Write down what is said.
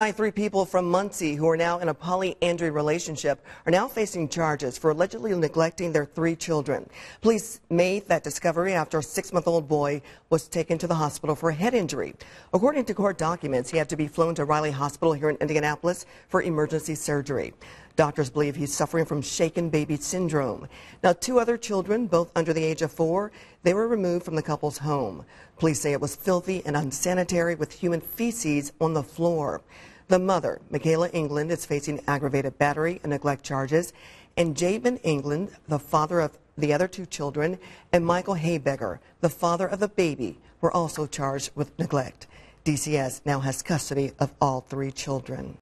Three people from Muncie who are now in a polyandry relationship are now facing charges for allegedly neglecting their three children. Police made that discovery after a six-month-old boy was taken to the hospital for a head injury. According to court documents, he had to be flown to Riley Hospital here in Indianapolis for emergency surgery. Doctors believe he's suffering from shaken baby syndrome. Now, two other children, both under the age of four, they were removed from the couple's home. Police say it was filthy and unsanitary with human feces on the floor. The mother, Michaela England, is facing aggravated battery and neglect charges. And Jabin England, the father of the other two children, and Michael Haybegger, the father of the baby, were also charged with neglect. DCS now has custody of all three children.